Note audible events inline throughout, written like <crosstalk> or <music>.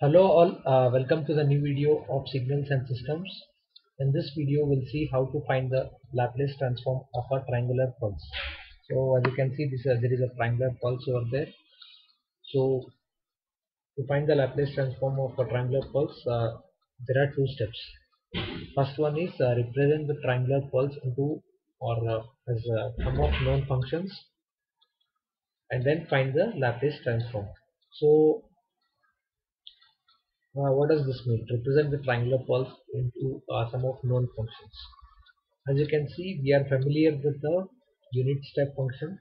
Hello all, uh, welcome to the new video of signals and systems. In this video we'll see how to find the Laplace transform of a triangular pulse. So as you can see this uh, there is a triangular pulse over there. So to find the Laplace transform of a triangular pulse uh, there are two steps. First one is uh, represent the triangular pulse into or uh, as a sum of known functions and then find the Laplace transform. So uh, what does this mean? Represent the triangular pulse into uh, sum of known functions. As you can see, we are familiar with the unit step function.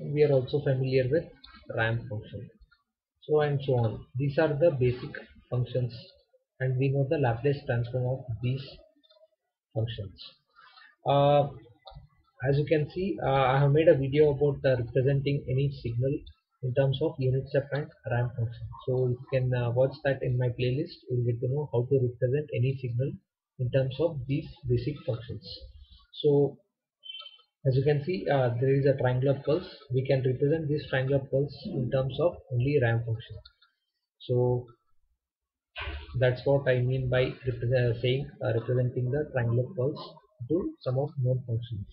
We are also familiar with ramp function. So and so on. These are the basic functions and we know the Laplace transform of these functions. Uh, as you can see uh, I have made a video about uh, representing any signal in terms of unit step and ramp function. So you can uh, watch that in my playlist. You will get to know how to represent any signal in terms of these basic functions. So as you can see uh, there is a triangular pulse. We can represent this triangular pulse in terms of only ramp function. So that's what I mean by represent, saying uh, representing the triangular pulse to some of known functions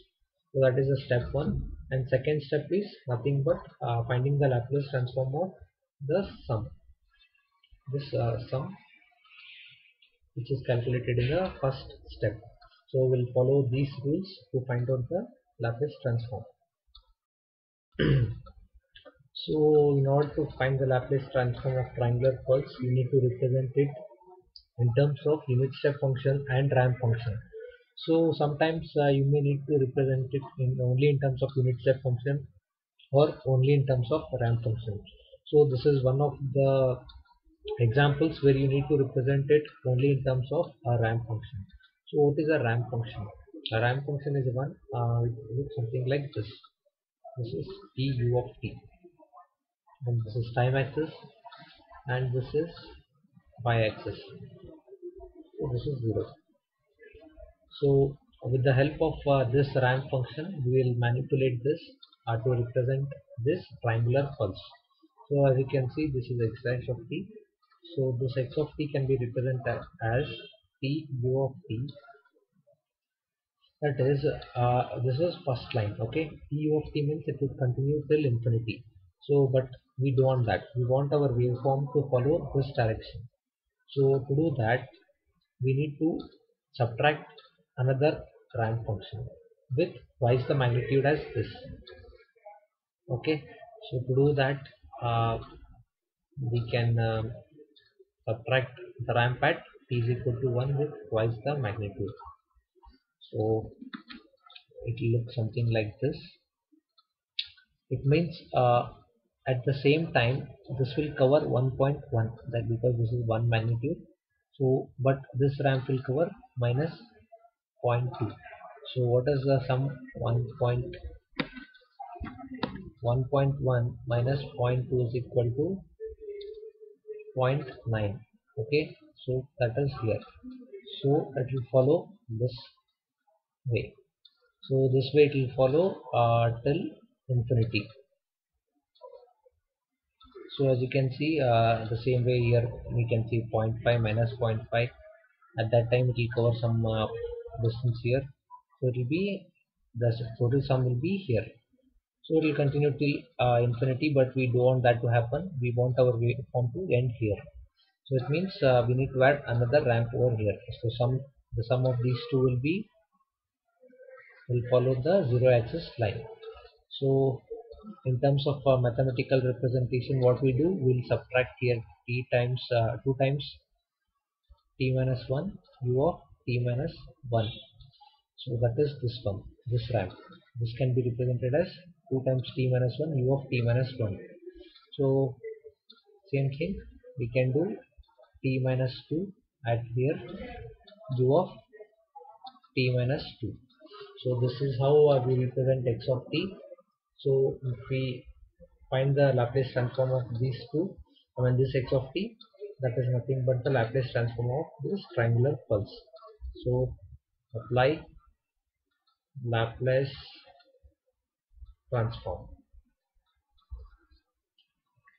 so that is the step one. And second step is nothing but uh, finding the Laplace transform of the sum. This uh, sum which is calculated in the first step. So we'll follow these rules to find out the Laplace transform. <clears throat> So in order to find the Laplace transform of triangular pulse you need to represent it in terms of unit step function and ramp function so sometimes uh, you may need to represent it in only in terms of unit step function or only in terms of ramp function. So this is one of the examples where you need to represent it only in terms of a ramp function. So what is a ramp function? A ramp function is one uh, it looks something like this. This is t u of t. And this is time axis and this is y axis. So this is 0 so with the help of uh, this ramp function we will manipulate this uh, to represent this triangular pulse. So as you can see this is x dash of t. So this x of t can be represented as t u of t. That is uh, this is first line okay? T u of t means it will continue till infinity. So but we don't want that. We want our waveform to follow this direction. So to do that we need to subtract another ramp function with twice the magnitude as this? Okay so to do that uh, we can uh, subtract the ramp at t is equal to 1 with twice the magnitude? So it will look something like this. It means uh, at the same time this will cover 1.1 that because this is 1 magnitude. So but this ramp will cover minus 0.2 so what is the sum? 1.1 minus 0.2 is equal to 0.9 okay? So that is here. So it will follow this way. So this way it will follow uh, till infinity. So as you can see uh, the same way here we can see 0.5 minus 0.5 at that time it will cover some uh, distance here so it will be the total sum will be here. So it will continue till uh, infinity but we don't want that to happen. We want our waveform to end here. So it means uh, we need to add another ramp over here. So sum the sum of these two will be will follow the zero axis line. So in terms of uh, mathematical representation what we do we'll subtract here t times uh, 2 times t minus 1 u of minus 1 so that is this one this ramp this can be represented as 2 times t minus 1 u of t minus 1 so same thing we can do t minus 2 at here u of t minus 2 so this is how we represent x of t. So if we find the Laplace transform of these two I mean this x of t that is nothing but the Laplace transform of this triangular pulse so apply Laplace transform.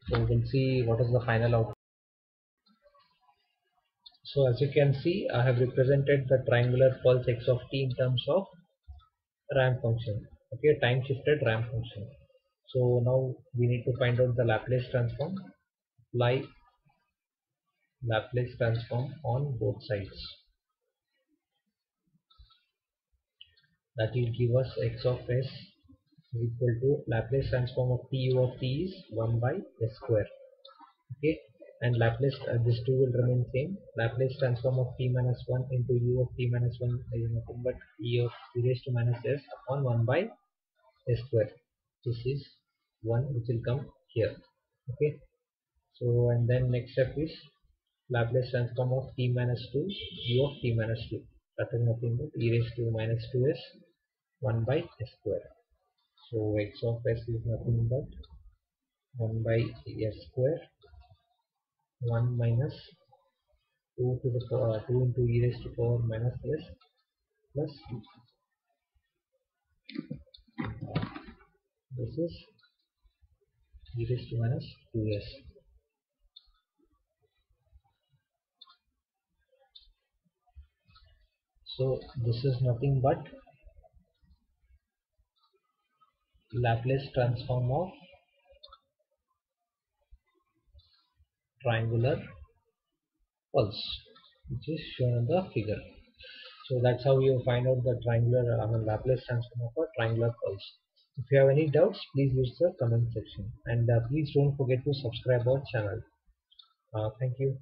So we'll see what is the final output So as you can see, I have represented the triangular pulse x of t in terms of ramp function. Okay, time shifted ramp function. So now we need to find out the Laplace transform. Apply Laplace transform on both sides. That will give us x of s equal to Laplace transform of t u of t is 1 by s square. Okay, and Laplace uh, this two will remain same. Laplace transform of t minus 1 into u of t minus 1 is nothing but e of e raised to minus s upon 1 by s square. This is 1 which will come here. Okay? So and then next step is Laplace transform of t minus 2 u of t minus 2 is nothing but e raised to minus 2s 1 by s square. So x of s is nothing but 1 by s square 1 minus 2 to the power uh, 2 into e raised to power minus s plus this is e raised to minus 2s so this is nothing but Laplace transform of triangular pulse which is shown in the figure. So that's how you find out the triangular I mean, Laplace transform of a triangular pulse. If you have any doubts please use the comment section. And uh, please don't forget to subscribe our channel. Uh, thank you